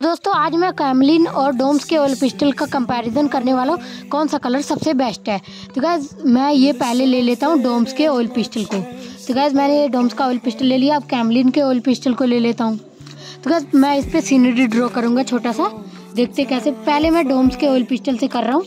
दोस्तों, आज मैं कैमलिन और डोम्स के ऑयल पिस्टल का कंपैरिजन करने वाला हूँ। कौन सा कलर सबसे बेस्ट है? तो गैस मैं ये पहले ले लेता हूँ डोम्स के ऑयल पिस्टल को। तो गैस मैंने ये डोम्स का ऑयल पिस्टल ले लिया, अब कैमलिन के ऑयल पिस्टल को ले लेता हूँ। तो गैस मैं इस पर सीनरी ड्रॉ करूँगा छोटा सा। देखते कैसे। पहले मैं डोम्स के ऑयल पिस्टल से कर रहा हूँ।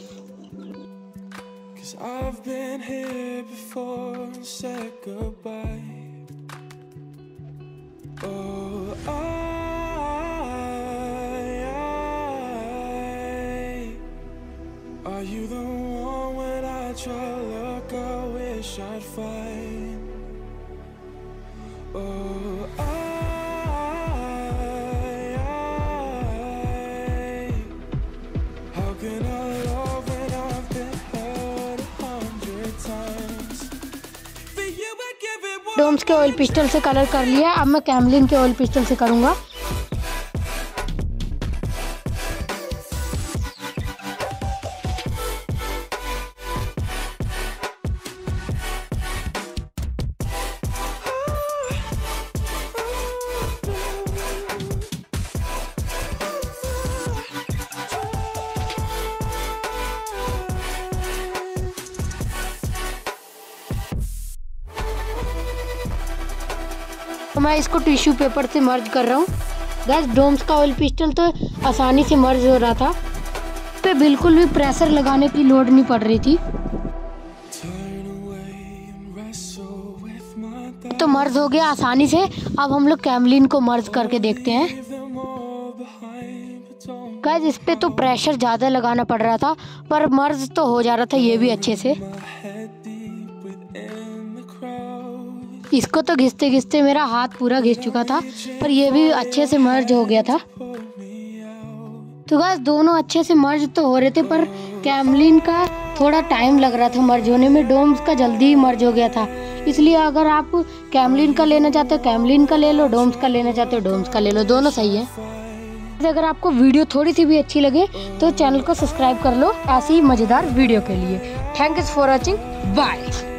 डोम्स के ऑयल पिस्टल से कलर कर लिया, अब मैं कैमलिन के ऑयल पिस्टल से करूँगा। तो मैं इसको टिश्यू पेपर से मर्ज कर रहा हूँ। गैस, डोम्स का ऑयल पिस्टल तो आसानी से मर्ज हो रहा था। पे बिल्कुल भी प्रेशर लगाने की लोड नहीं पड़ रही थी। तो मर्ज हो गया आसानी से। अब हम लोग कैमलिन को मर्ज करके देखते हैं। गैस, इस पे तो प्रेशर ज़्यादा लगाना पड़ रहा था, पर मर्ज तो हो जा रहा था ये भी अच्छे से। इसको तो घिसते घिसते मेरा हाथ पूरा घिस चुका था, पर ये भी अच्छे से मर्ज हो गया था। तो गैस दोनों अच्छे से मर्ज तो हो रहे थे, पर कैमलिन का थोड़ा टाइम लग रहा था मर्ज होने में। डोम्स का जल्दी ही मर्ज हो गया था। इसलिए अगर आप कैमलिन का लेना चाहते हो, कैमलिन का ले लो, डोम्स का लेना चाहते हो, डोम्स का ले लो, दोनों सही है। अगर आपको वीडियो थोड़ी सी भी अच्छी लगे तो चैनल को सब्सक्राइब कर लो ऐसी ही मज़ेदार वीडियो के लिए। Thank you for watching. Bye.